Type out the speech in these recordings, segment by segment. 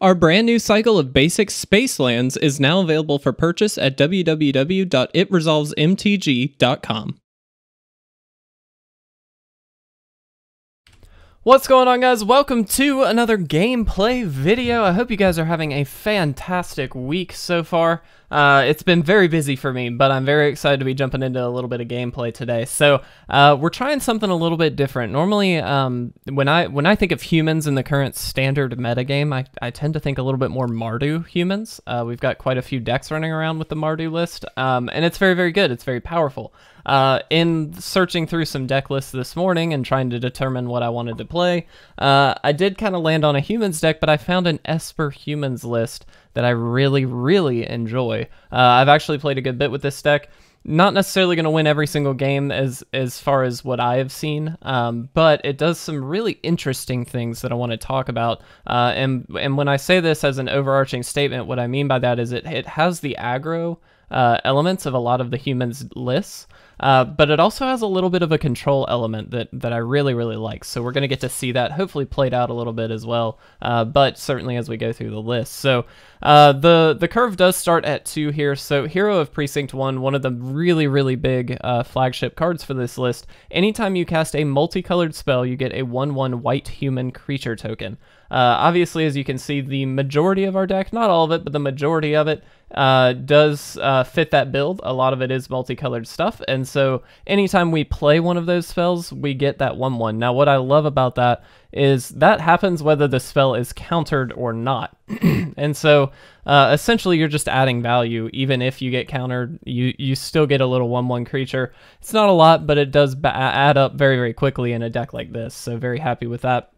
Our brand new cycle of basic Spacelands is now available for purchase at www.itresolvesmtg.com. What's going on guys? Welcome to another gameplay video. I hope you guys are having a fantastic week so far. Uh, it's been very busy for me, but I'm very excited to be jumping into a little bit of gameplay today. So uh, we're trying something a little bit different. Normally, um, when I when I think of humans in the current standard metagame, I, I tend to think a little bit more Mardu humans. Uh, we've got quite a few decks running around with the Mardu list, um, and it's very, very good. It's very powerful. Uh, in searching through some deck lists this morning and trying to determine what I wanted to play, uh, I did kind of land on a humans deck, but I found an Esper humans list that I really, really enjoy. Uh, I've actually played a good bit with this deck. Not necessarily going to win every single game as as far as what I have seen, um, but it does some really interesting things that I want to talk about. Uh, and and when I say this as an overarching statement, what I mean by that is it it has the aggro uh, elements of a lot of the humans lists. Uh, but it also has a little bit of a control element that, that I really, really like. So we're going to get to see that hopefully played out a little bit as well, uh, but certainly as we go through the list. So uh, the, the curve does start at two here. So Hero of Precinct 1, one of the really, really big uh, flagship cards for this list. Anytime you cast a multicolored spell, you get a 1-1 white human creature token. Uh, obviously, as you can see, the majority of our deck, not all of it, but the majority of it uh, does uh, fit that build. A lot of it is multicolored stuff, and so anytime we play one of those spells, we get that 1-1. Now, what I love about that is that happens whether the spell is countered or not. and so uh, essentially you're just adding value. Even if you get countered, you, you still get a little 1-1 creature. It's not a lot, but it does add up very, very quickly in a deck like this, so very happy with that.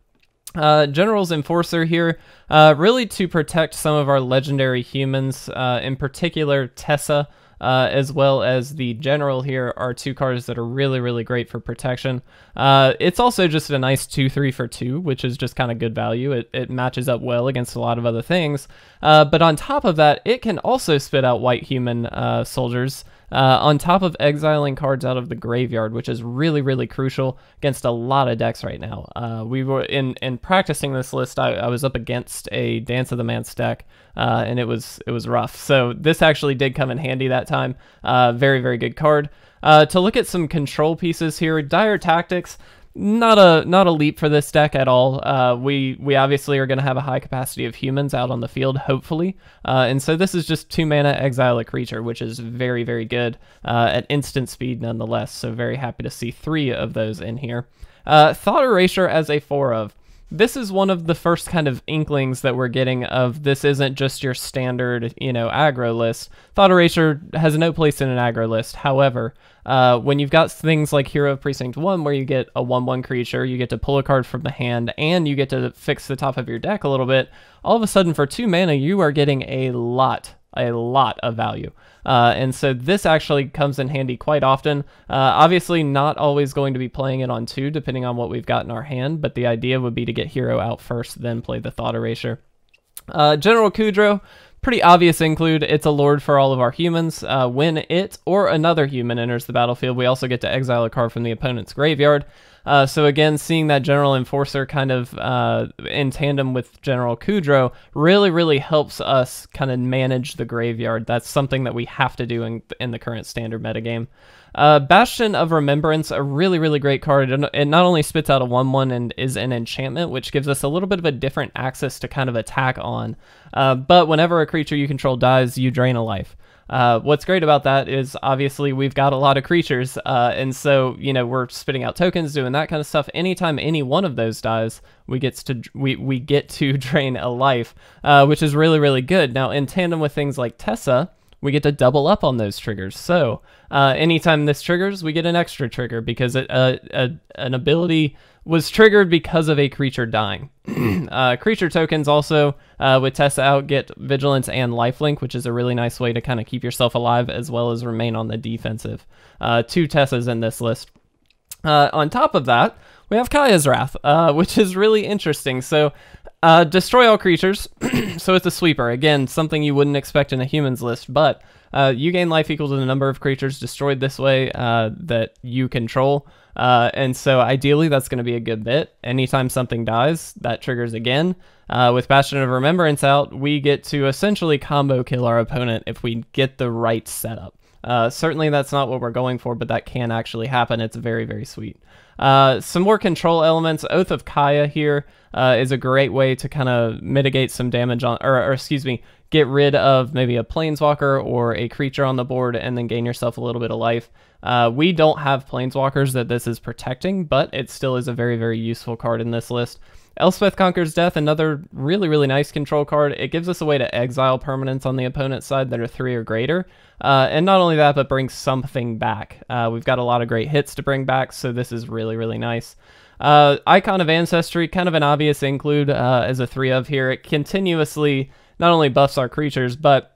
Uh, General's Enforcer here, uh, really to protect some of our legendary humans, uh, in particular Teysa, uh, as well as the General here are two cards that are really, really great for protection. Uh, it's also just a nice 2-3 for 2, which is just kind of good value. It, it matches up well against a lot of other things. Uh, but on top of that, it can also spit out white human soldiers uh, on top of exiling cards out of the graveyard, which is really, really crucial against a lot of decks right now. Uh, we were in in practicing this list. I, I, was up against a Dance of the Manse deck, uh, and it was it was rough. So this actually did come in handy that time. Uh, very, very good card. Uh, to look at some control pieces here, Dire Tactics not a not a leap for this deck at all. Uh, we we obviously are going to have a high capacity of humans out on the field, hopefully, uh, and so this is just two mana exile a creature, which is very very good uh, at instant speed nonetheless. So very happy to see three of those in here. Uh, Thought Erasure as a four of this is one of the first kind of inklings that we're getting of this isn't just your standard, you know, aggro list. Thought Erasure has no place in an aggro list. However, uh, when you've got things like Hero of Precinct 1 where you get a 1-1 creature, you get to pull a card from the hand, and you get to fix the top of your deck a little bit, all of a sudden for 2 mana you are getting a lot a lot of value. Uh, and so this actually comes in handy quite often. Uh, obviously, not always going to be playing it on two, depending on what we've got in our hand, but the idea would be to get Hero out first, then play the Thought Erasure. Uh, General Kudro, pretty obvious include. It's a lord for all of our humans. Uh, when it or another human enters the battlefield, we also get to exile a card from the opponent's graveyard. Uh, so again, seeing that General Enforcer kind of uh, in tandem with General Kudro really, really helps us kind of manage the graveyard. That's something that we have to do in, in the current standard metagame. Uh, Bastion of Remembrance, a really, really great card. It not only spits out a 1-1 and is an enchantment, which gives us a little bit of a different axis to kind of attack on, uh, but whenever a creature you control dies, you drain a life. Uh, what's great about that is obviously we've got a lot of creatures, uh, and so you know we're spitting out tokens, doing that kind of stuff. Anytime any one of those dies, we gets to we we get to drain a life, uh, which is really really good. Now in tandem with things like Teysa, we get to double up on those triggers. So uh, anytime this triggers, we get an extra trigger because it, uh, an ability was triggered because of a creature dying. uh, creature tokens also, uh, with Teysa out, get Vigilance and Lifelink, which is a really nice way to kind of keep yourself alive as well as remain on the defensive. Uh, two Teysas in this list. Uh, on top of that, we have Kaya's Wrath, uh, which is really interesting. So, uh, destroy all creatures. so it's a sweeper. Again, something you wouldn't expect in a humans list, but uh, you gain life equal to the number of creatures destroyed this way that you control. Uh, and so ideally, that's going to be a good bit. Anytime something dies, that triggers again. Uh, with Bastion of Remembrance out, we get to essentially combo kill our opponent if we get the right setup. Uh, certainly that's not what we're going for, but that can actually happen. It's very, very sweet. Uh, some more control elements. Oath of Kaya here uh, is a great way to kind of mitigate some damage on, or, or, excuse me, get rid of maybe a planeswalker or a creature on the board and then gain yourself a little bit of life. Uh, we don't have planeswalkers that this is protecting, but it still is a very, very useful card in this list. Elspeth Conquers Death, another really, really nice control card. It gives us a way to exile permanents on the opponent's side that are three or greater. Uh, and not only that, but brings something back. Uh, we've got a lot of great hits to bring back, so this is really, really nice. Uh, Icon of Ancestry, kind of an obvious include uh, as a three of here. It continuously not only buffs our creatures, but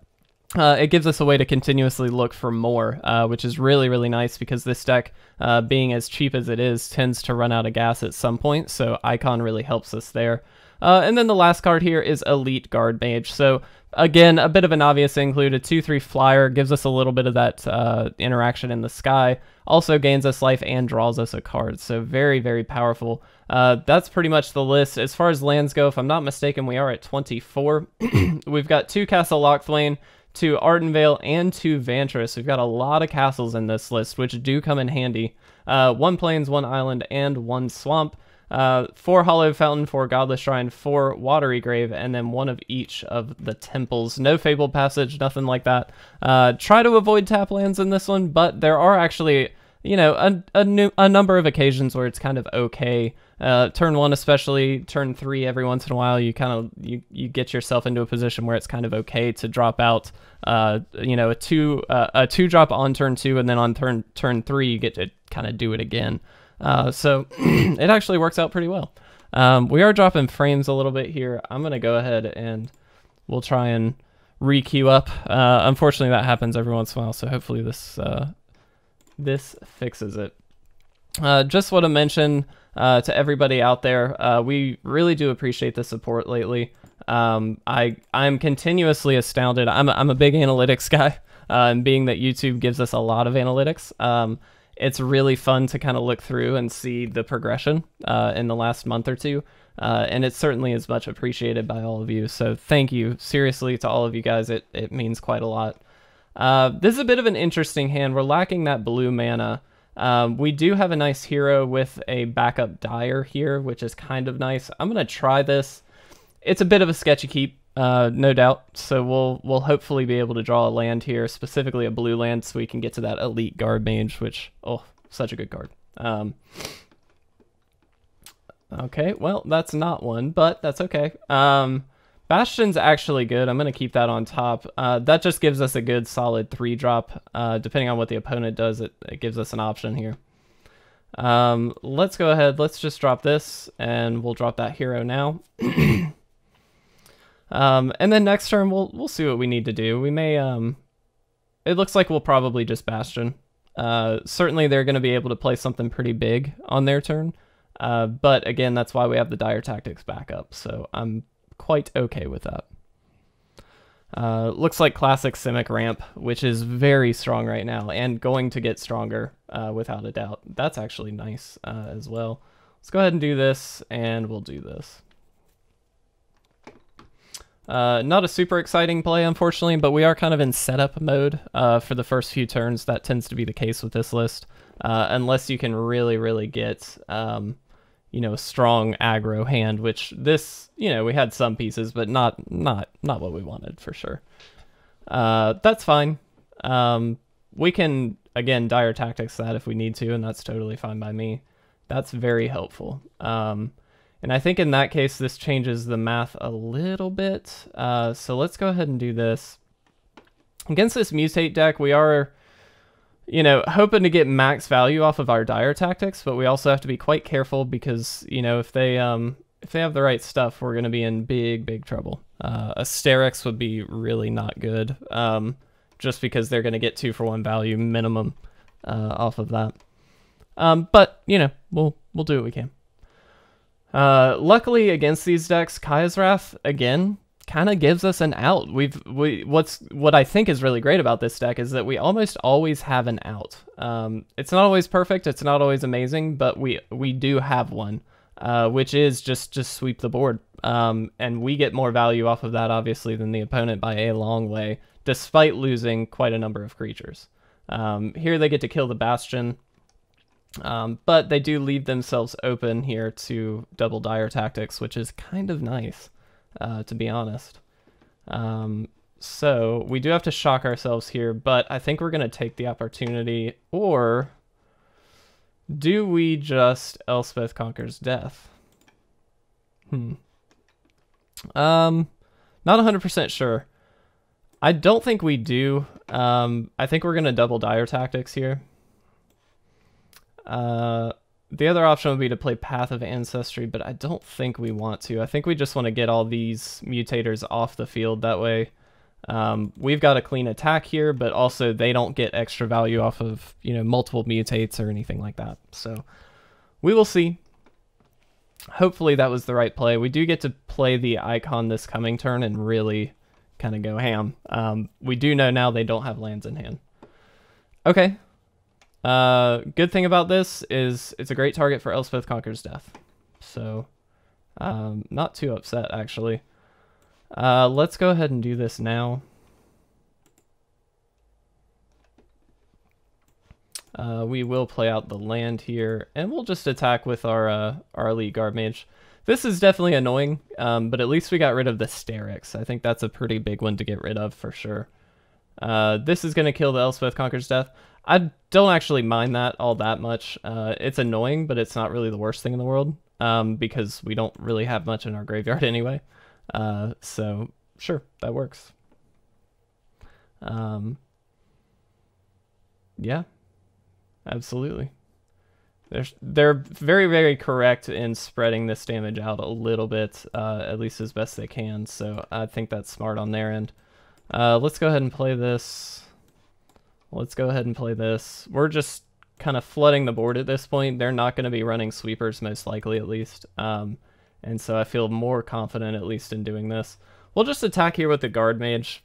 uh, it gives us a way to continuously look for more, uh, which is really, really nice because this deck, uh, being as cheap as it is, tends to run out of gas at some point, so Icon really helps us there. Uh, and then the last card here is Elite Guard Mage. So again, a bit of an obvious include, a 2-3 flyer, gives us a little bit of that uh, interaction in the sky, also gains us life and draws us a card, so very, very powerful. Uh, that's pretty much the list. As far as lands go, if I'm not mistaken, we are at 24. We've got two Castle Locthwain, two Ardenvale, and two Vantress. We've got a lot of castles in this list, which do come in handy. Uh, one plains, one island, and one swamp. Uh, four Hallowed Fountain, four Godless Shrine, four Watery Grave, and then one of each of the temples. No Fabled Passage, nothing like that. Uh, try to avoid tap lands in this one, but there are actually, you know, a, a, new, a number of occasions where it's kind of okay uh, turn one, especially turn three, every once in a while, you kind of you, you get yourself into a position where it's kind of okay to drop out. Uh, you know, a two uh, a two drop on turn two, and then on turn turn three, you get to kind of do it again. Uh, so it actually works out pretty well. Um, we are dropping frames a little bit here. I'm gonna go ahead and we'll try and re-queue up. Uh, unfortunately, that happens every once in a while, so hopefully this uh, this fixes it. Uh, just want to mention uh, to everybody out there. Uh, we really do appreciate the support lately. Um, I I'm continuously astounded. I'm a, I'm a big analytics guy, uh, and being that YouTube gives us a lot of analytics, um, it's really fun to kind of look through and see the progression uh, in the last month or two. Uh, and it certainly is much appreciated by all of you. So thank you seriously to all of you guys. It it means quite a lot. Uh, this is a bit of an interesting hand. We're lacking that blue mana. Um, we do have a nice hero with a backup Dire here, which is kind of nice. I'm going to try this. It's a bit of a sketchy keep, uh, no doubt. So we'll we'll hopefully be able to draw a land here, specifically a blue land, so we can get to that elite guard mage, which, oh, such a good card. Um, okay, well, that's not one, but that's okay. Um, Bastion's actually good. I'm going to keep that on top. Uh, that just gives us a good solid three drop. Uh, depending on what the opponent does, it, it gives us an option here. Um, let's go ahead. Let's just drop this, and we'll drop that hero now. um, and then next turn, we'll we'll see what we need to do. We may. Um, it looks like we'll probably just Bastion. Uh, certainly, they're going to be able to play something pretty big on their turn. Uh, but again, that's why we have the dire tactics backup. So I'm quite okay with that. Uh, looks like classic Simic ramp, which is very strong right now and going to get stronger uh, without a doubt. That's actually nice uh, as well. Let's go ahead and do this, and we'll do this. Uh, not a super exciting play, unfortunately, but we are kind of in setup mode uh, for the first few turns. That tends to be the case with this list, uh, unless you can really, really get um, you know, strong aggro hand, which this, you know, we had some pieces, but not not not what we wanted for sure. Uh, that's fine. Um, we can again dire tactics that if we need to, and that's totally fine by me. That's very helpful. Um, and I think in that case, this changes the math a little bit. Uh, so let's go ahead and do this. Against this mutate deck, we are you know, hoping to get max value off of our dire tactics, but we also have to be quite careful because, you know, if they um if they have the right stuff, we're gonna be in big, big trouble. Uh a Starrix would be really not good. Um just because they're gonna get two for one value minimum uh off of that. Um but, you know, we'll we'll do what we can. Uh luckily against these decks, Kaya's Wrath, again, kind of gives us an out. We've we what's what I think is really great about this deck is that we almost always have an out. Um, it's not always perfect, it's not always amazing, but we we do have one. uh, which is just just sweep the board. Um, and we get more value off of that, obviously, than the opponent by a long way, despite losing quite a number of creatures. Um, here they get to kill the Bastion, um, but they do leave themselves open here to double dire tactics, which is kind of nice, uh, to be honest. Um, so we do have to shock ourselves here, but I think we're going to take the opportunity, or do we just Elspeth Conquers Death? Hmm. Um, not 100% sure. I don't think we do. Um, I think we're going to double dire tactics here. Uh, the other option would be to play Path of Ancestry, but I don't think we want to. I think we just want to get all these mutators off the field. That way, um, we've got a clean attack here, but also they don't get extra value off of, you know, multiple mutates or anything like that. So we will see. Hopefully that was the right play. We do get to play the icon this coming turn and really kind of go ham. Um, we do know now they don't have lands in hand. Okay, uh, good thing about this is it's a great target for Elspeth Conquers Death. So, um, not too upset, actually. Uh, let's go ahead and do this now. Uh, we will play out the land here, and we'll just attack with our uh, our elite guard mage. This is definitely annoying, um, but at least we got rid of the Starrix. I think that's a pretty big one to get rid of for sure. Uh, this is going to kill the Elspeth Conquers Death. I don't actually mind that all that much. Uh, it's annoying, but it's not really the worst thing in the world um, because we don't really have much in our graveyard anyway. Uh, so sure, that works. Um, yeah, absolutely. They're, they're very, very correct in spreading this damage out a little bit, uh, at least as best they can. So I think that's smart on their end. Uh, let's go ahead and play this. Let's go ahead and play this. We're just kind of flooding the board at this point. They're not going to be running sweepers, most likely at least. Um, and so I feel more confident at least in doing this. We'll just attack here with the guard mage.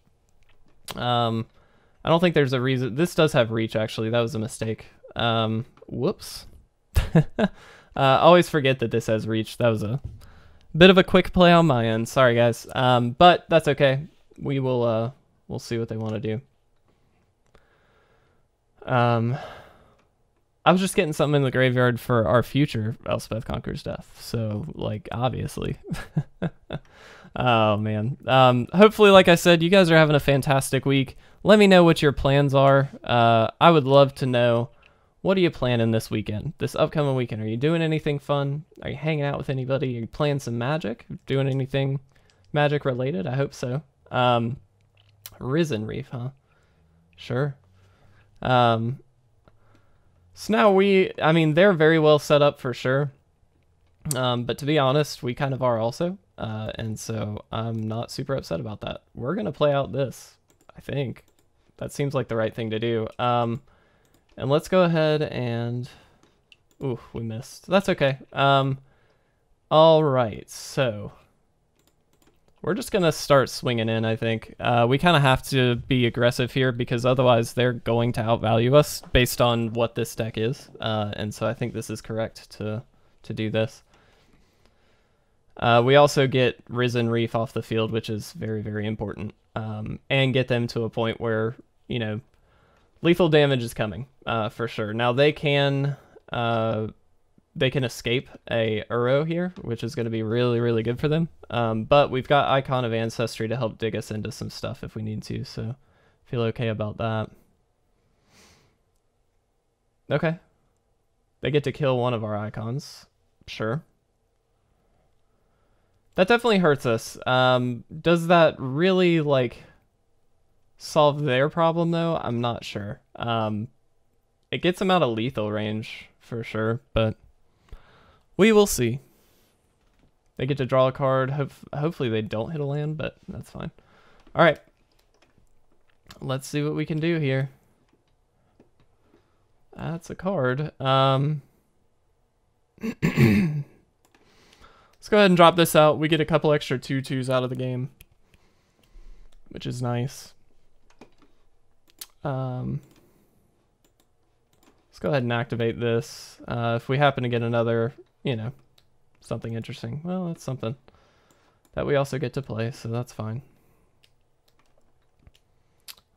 Um, I don't think there's a reason. This does have reach, actually. That was a mistake. Um, whoops. uh, always forget that this has reach. That was a bit of a quick play on my end. Sorry, guys. Um, but that's okay. We will, uh, we'll see what they want to do. Um, I was just getting something in the graveyard for our future Elspeth Conquers Death. So, like, obviously. oh, man. Um, hopefully, like I said, you guys are having a fantastic week. Let me know what your plans are. Uh, I would love to know what are you planning this weekend, this upcoming weekend? Are you doing anything fun? Are you hanging out with anybody? Are you playing some magic? Doing anything magic related? I hope so. Um, Risen Reef, huh? Sure. Um, so now we, I mean, they're very well set up for sure. Um, but to be honest, we kind of are also. Uh, and so I'm not super upset about that. We're going to play out this, I think. That seems like the right thing to do. Um, and let's go ahead and... Ooh, we missed. That's okay. Um, all right, so we're just going to start swinging in, I think. Uh, we kind of have to be aggressive here because otherwise they're going to outvalue us based on what this deck is. Uh, and so I think this is correct to, to do this. Uh, we also get Risen Reef off the field, which is very, very important. Um, and get them to a point where, you know, lethal damage is coming uh, for sure. Now they can uh, they can escape a Uro here, which is going to be really, really good for them. Um, but we've got Icon of Ancestry to help dig us into some stuff if we need to, so feel okay about that. Okay. They get to kill one of our icons. Sure. That definitely hurts us. Um, does that really, like, solve their problem, though? I'm not sure. Um, it gets them out of lethal range, for sure, but... We will see. They get to draw a card. Ho hopefully they don't hit a land, but that's fine. All right. Let's see what we can do here. That's a card. Um, let's go ahead and drop this out. We get a couple extra 2-2s out of the game, which is nice. Um, let's go ahead and activate this. Uh, if we happen to get another you know, something interesting. Well, that's something that we also get to play, so that's fine.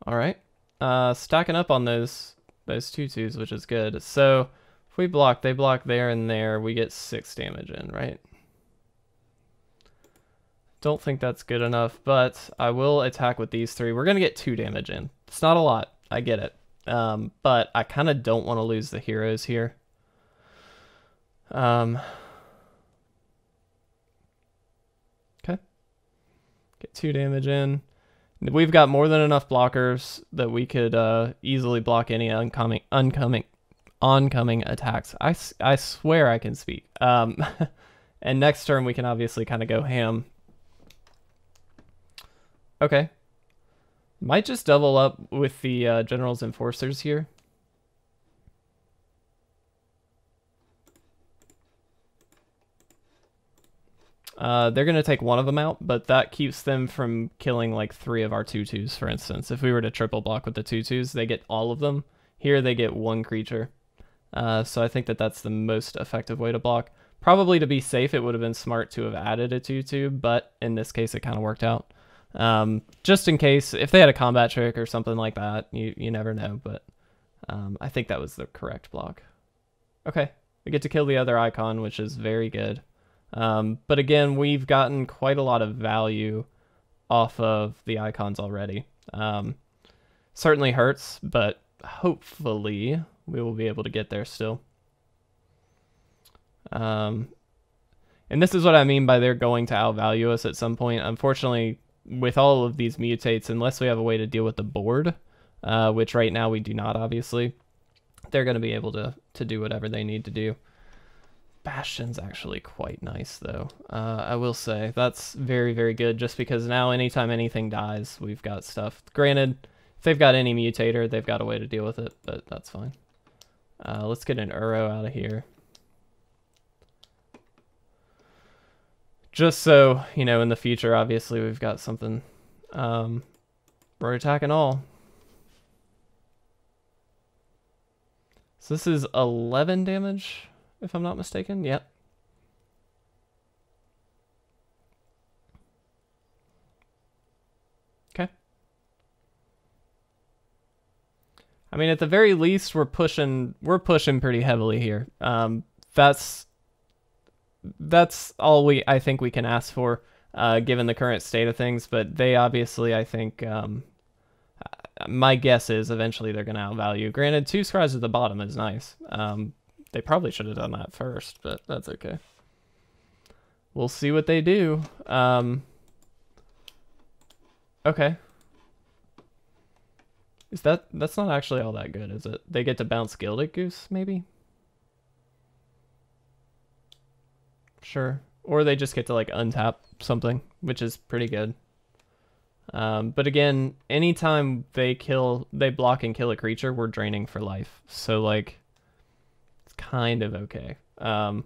All right, uh, stacking up on those those tutus, which is good. So if we block, they block there and there, we get six damage in, right? Don't think that's good enough, but I will attack with these three. We're to get two damage in. It's not a lot. I get it. Um, but I kind of don't want to lose the heroes here. Um, okay. Get two damage in. We've got more than enough blockers that we could uh, easily block any oncoming, oncoming, oncoming attacks. I, I swear I can speak. Um, and next turn we can obviously kind of go ham. Okay. Might just double up with the uh, General's Enforcers here. Uh, they're going to take one of them out, but that keeps them from killing like three of our tutus, for instance. If we were to triple block with the tutus, they get all of them. Here they get one creature. Uh, so I think that that's the most effective way to block. Probably to be safe, it would have been smart to have added a tutu, but in this case, it kind of worked out. Um, just in case, if they had a combat trick or something like that, you, you never know, but um, I think that was the correct block. Okay, we get to kill the other icon, which is very good. Um, but again, we've gotten quite a lot of value off of the icons already. Um, certainly hurts, but hopefully we will be able to get there still. Um, and this is what I mean by they're going to outvalue us at some point. Unfortunately, with all of these mutates, unless we have a way to deal with the board, uh, which right now we do not, obviously, they're going to be able to, to do whatever they need to do. Bastion's actually quite nice, though. Uh, I will say that's very, very good. Just because now, anytime anything dies, we've got stuff. Granted, if they've got any mutator, they've got a way to deal with it, but that's fine. Uh, let's get an Uro out of here. Just so you know, in the future, obviously we've got something. Um, we're attacking all. So this is 11 damage if I'm not mistaken. Yep. Okay. I mean, at the very least, we're pushing we're pushing pretty heavily here. Um, that's that's all we I think we can ask for, uh, given the current state of things. But they obviously, I think, um, my guess is eventually they're going to outvalue. Granted, two scries at the bottom is nice. Um, they probably should have done that first, but that's okay. We'll see what they do. Um, okay. Is that, that's not actually all that good, is it? They get to bounce Gilded Goose, maybe? Sure. Or they just get to like untap something, which is pretty good. Um, but again, anytime they kill, they block and kill a creature, we're draining for life. So like, kind of okay. Um,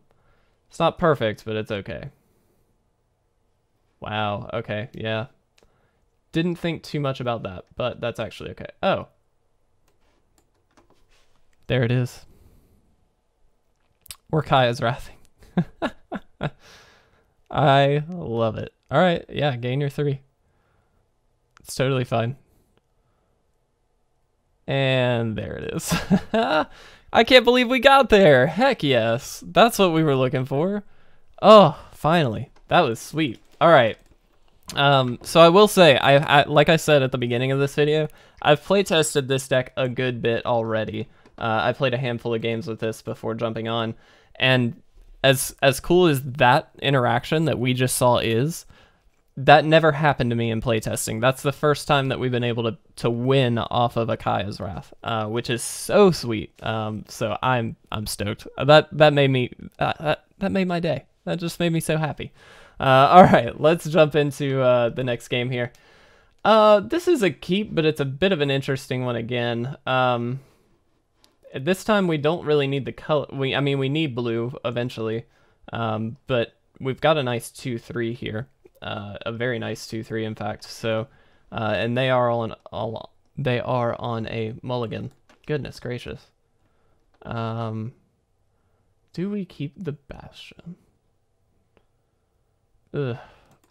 it's not perfect, but it's okay. Wow, okay, yeah. Didn't think too much about that, but that's actually okay. Oh. There it is. Or Kaya's Wrathing. I love it. All right, yeah, gain your three. It's totally fine. And there it is. I can't believe we got there. Heck yes. That's what we were looking for. Oh, finally. That was sweet. All right. Um, so I will say, I, I like I said at the beginning of this video, I've play tested this deck a good bit already. Uh, I played a handful of games with this before jumping on, and as as cool as that interaction that we just saw is, that never happened to me in playtesting. That's the first time that we've been able to to win off of a Kaya's Wrath, uh, which is so sweet. Um, so I'm I'm stoked. That that made me uh, that, that made my day. That just made me so happy. Uh, all right, let's jump into uh, the next game here. Uh, this is a keep, but it's a bit of an interesting one again. Um, this time we don't really need the color. We I mean we need blue eventually, um, but we've got a nice two three here uh, a very nice two three in fact. So, uh, and they are all on all they are on a mulligan. Goodness gracious. Um, do we keep the bastion? ugh.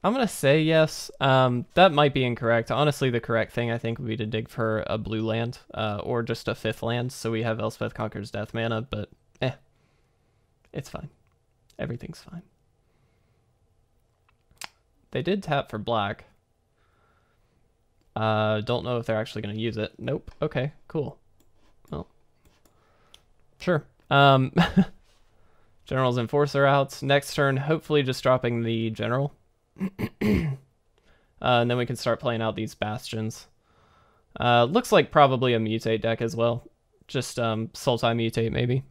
I'm gonna say yes. Um, that might be incorrect. Honestly, the correct thing I think would be to dig for a blue land, uh, or just a fifth land, so we have Elspeth Conquers Death mana. But eh, it's fine. Everything's fine. They did tap for black. Uh, don't know if they're actually gonna use it. Nope. Okay. Cool. Well, sure. Um, General's Enforcer out. Next turn, hopefully just dropping the General. uh, and then we can start playing out these Bastions. Uh, looks like probably a Mutate deck as well. Just um, Sultai Mutate, maybe.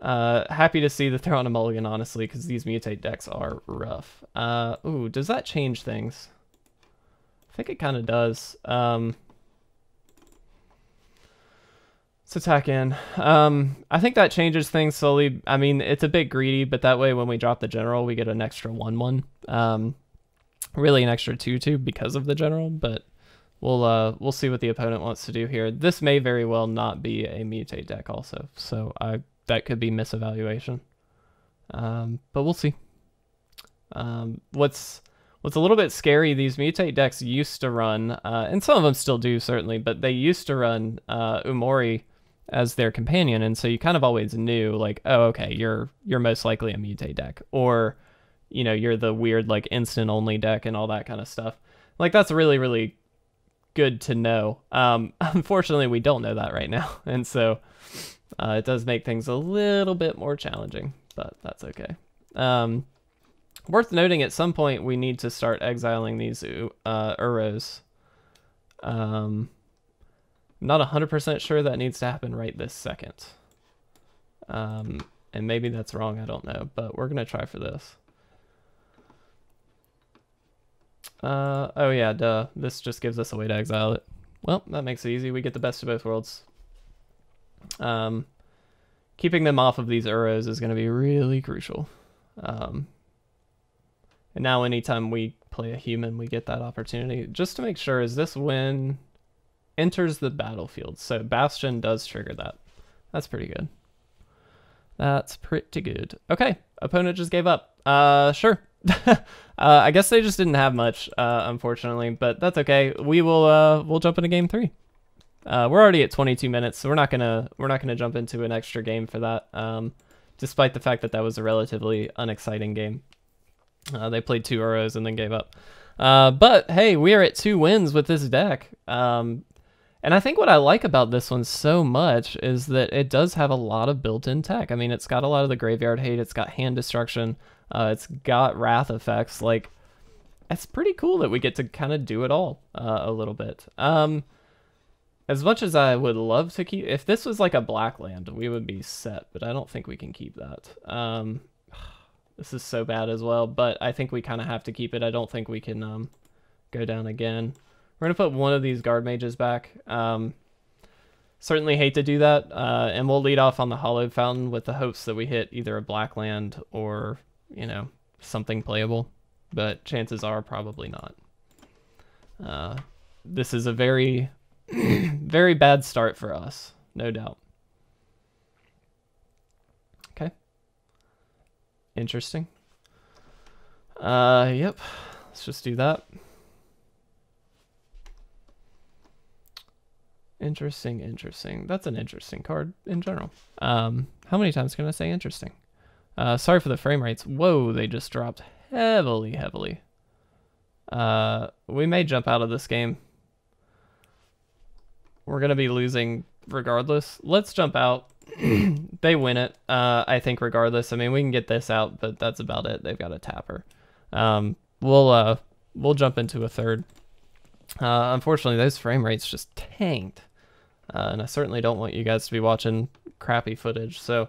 Uh, happy to see that they're on a mulligan, honestly, because these Mutate decks are rough. Uh, ooh, does that change things? I think it kind of does. Um, Let's attack in. Um, I think that changes things slowly. I mean, it's a bit greedy, but that way when we drop the general, we get an extra 1-1. Um, really an extra 2-2 because of the general, but we'll uh, we'll see what the opponent wants to do here. This may very well not be a mutate deck also, so I that could be misevaluation. Um, but we'll see. Um, what's what's a little bit scary, these mutate decks used to run, uh, and some of them still do certainly, but they used to run uh, Umori as their companion, and so you kind of always knew like, oh, okay, you're you're most likely a mutate deck, or you know, you're the weird like instant only deck and all that kind of stuff. Like that's really really good to know. Um, unfortunately, we don't know that right now, and so uh, it does make things a little bit more challenging, but that's okay. Um, worth noting, at some point we need to start exiling these uh, Uros. Um, not 100% sure that needs to happen right this second. Um, and maybe that's wrong, I don't know, but we're going to try for this. Uh, oh yeah, duh. This just gives us a way to exile it. Well, that makes it easy. We get the best of both worlds. Um, keeping them off of these Uros is going to be really crucial. Um, and now anytime we play a human, we get that opportunity. Just to make sure, is this win enters the battlefield. So Bastion does trigger that. That's pretty good. That's pretty good. Okay, opponent just gave up. Uh, sure. uh, I guess they just didn't have much, uh, unfortunately, but that's okay. We will, uh, we'll jump into game three. Uh, we're already at 22 minutes, so we're not gonna, we're not gonna jump into an extra game for that. Um, despite the fact that that was a relatively unexciting game. Uh, they played two Uros and then gave up. Uh, but hey, we are at two wins with this deck. Um, and I think what I like about this one so much is that it does have a lot of built-in tech. I mean, it's got a lot of the graveyard hate. It's got hand destruction. Uh, it's got wrath effects. Like, it's pretty cool that we get to kind of do it all uh, a little bit. Um, as much as I would love to keep, if this was like a black land, we would be set. But I don't think we can keep that. Um, this is so bad as well. But I think we kind of have to keep it. I don't think we can um, go down again. We're going to put one of these guard mages back. Um, certainly hate to do that. Uh, and we'll lead off on the Hallowed Fountain with the hopes that we hit either a black land or, you know, something playable. But chances are probably not. Uh, this is a very, very bad start for us, no doubt. Okay. Interesting. Uh, yep. Let's just do that. Interesting, interesting. That's an interesting card in general. Um, how many times can I say interesting? Uh, sorry for the frame rates. Whoa, they just dropped heavily, heavily. Uh, we may jump out of this game. We're going to be losing regardless. Let's jump out. they win it, uh, I think, regardless. I mean, we can get this out, but that's about it. They've got a tapper. Um, we'll, uh, we'll jump into a third. Uh, unfortunately, those frame rates just tanked. Uh, and I certainly don't want you guys to be watching crappy footage. So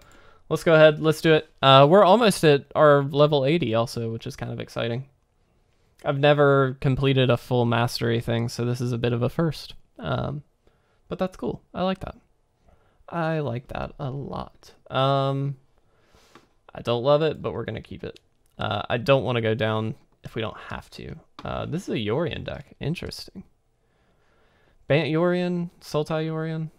let's go ahead. Let's do it. Uh, we're almost at our level 80 also, which is kind of exciting. I've never completed a full mastery thing, so this is a bit of a first. Um, but that's cool. I like that. I like that a lot. Um, I don't love it, but we're going to keep it. Uh, I don't want to go down if we don't have to. Uh, this is a Yorion deck. Interesting. Bant Yorion, Sultai Yorion.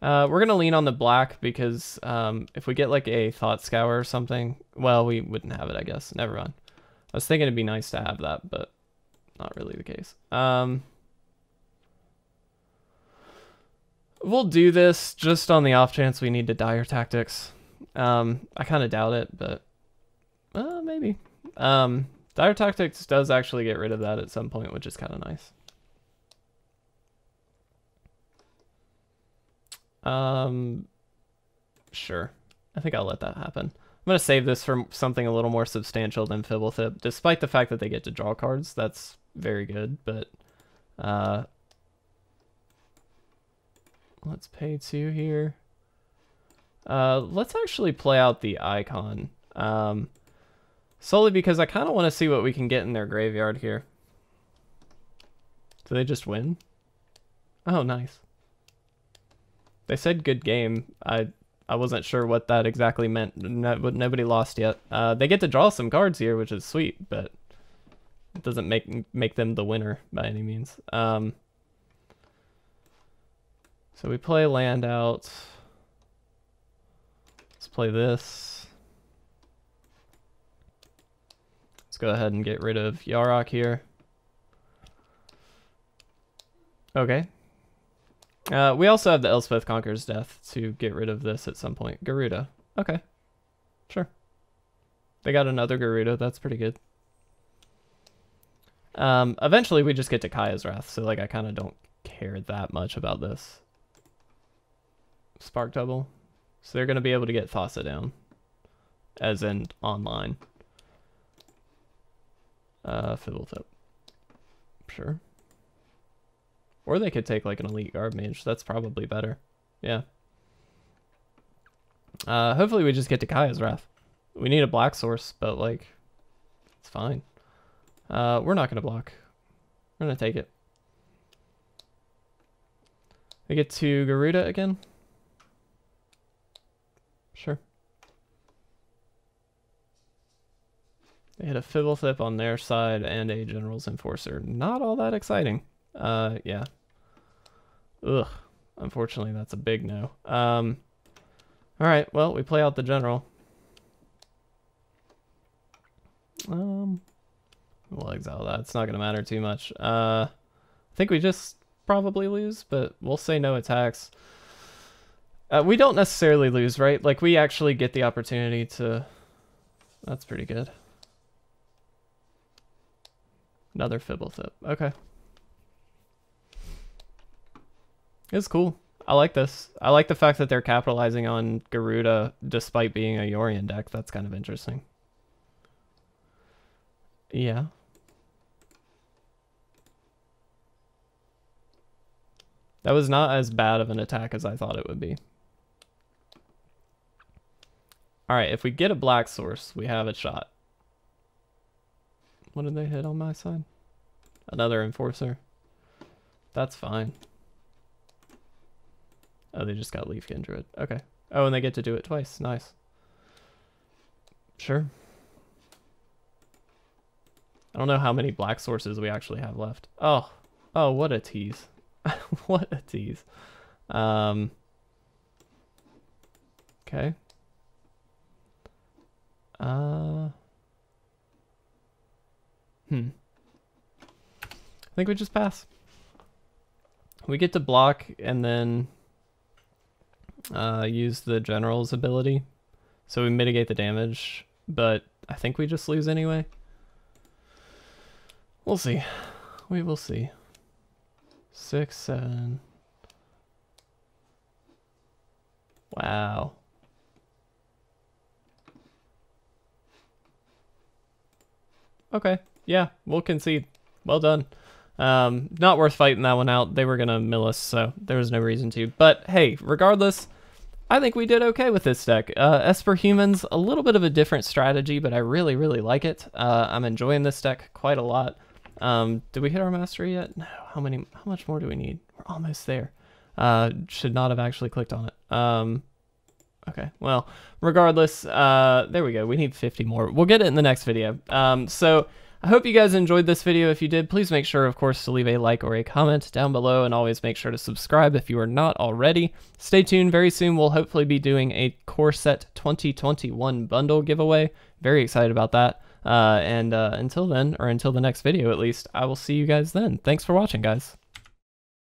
Uh, we're gonna lean on the black because um, if we get like a thought scour or something, well, we wouldn't have it, I guess. Never mind. I was thinking it'd be nice to have that, but not really the case. Um, we'll do this just on the off chance we need to dire tactics. Um, I kind of doubt it, but uh, maybe. Um, dire tactics does actually get rid of that at some point, which is kind of nice. Um, sure. I think I'll let that happen. I'm going to save this for something a little more substantial than Fibblethip. Despite the fact that they get to draw cards, that's very good, but uh, let's pay two here. Uh, let's actually play out the icon. Um, solely because I kind of want to see what we can get in their graveyard here. Do they just win? Oh, nice. They said good game. I I wasn't sure what that exactly meant. No, nobody lost yet. Uh, they get to draw some cards here, which is sweet, but it doesn't make make them the winner by any means. Um, so we play land out. Let's play this. Let's go ahead and get rid of Yarok here. Okay, uh, we also have the Elspeth Conquers Death to get rid of this at some point. Gyruda. Okay. Sure. They got another Gyruda. That's pretty good. Um, eventually we just get to Kaya's Wrath, so like I kind of don't care that much about this. Spark Double. So they're going to be able to get Thassa down. As in online. Uh, Fiddletip. Sure. Or they could take like an elite guard mage. That's probably better. Yeah. Uh, hopefully we just get to Kaya's Wrath. We need a black source, but like, it's fine. Uh, we're not going to block. We're going to take it. We get to Gyruda again. Sure. They had a Fibblethip on their side and a General's Enforcer. Not all that exciting. Uh, yeah. Ugh. Unfortunately, that's a big no. Um, all right. Well, we play out the general. Um, we'll exile that. It's not going to matter too much. Uh, I think we just probably lose, but we'll say no attacks. Uh, we don't necessarily lose, right? Like, we actually get the opportunity to... That's pretty good. Another Fibblethip. Okay. It's cool. I like this. I like the fact that they're capitalizing on Gyruda despite being a Yorion deck. That's kind of interesting. Yeah. That was not as bad of an attack as I thought it would be. Alright, if we get a black source, we have a shot. What did they hit on my side? Another enforcer. That's fine. Oh, they just got Leaf Kindred. Okay. Oh, and they get to do it twice. Nice. Sure. I don't know how many black sources we actually have left. Oh. Oh, what a tease. what a tease. Um. Okay. Uh. Hmm. I think we just pass. We get to block and then uh, use the general's ability. So we mitigate the damage, but I think we just lose anyway. We'll see. We will see. Six, seven. Wow. Okay. Yeah, we'll concede. Well done. Um, not worth fighting that one out. They were going to mill us, so there was no reason to. But hey, regardless, I think we did okay with this deck. Uh, Esper Humans, a little bit of a different strategy, but I really, really like it. Uh, I'm enjoying this deck quite a lot. Um, did we hit our mastery yet? No. How many? How much more do we need? We're almost there. Uh, should not have actually clicked on it. Um, okay. Well, regardless, uh, there we go. We need 50 more. We'll get it in the next video. Um, so I hope you guys enjoyed this video. If you did, please make sure, of course, to leave a like or a comment down below, and always make sure to subscribe if you are not already. Stay tuned. Very soon, we'll hopefully be doing a Core Set 2021 bundle giveaway. Very excited about that. Uh, and uh, until then, or until the next video at least, I will see you guys then. Thanks for watching, guys.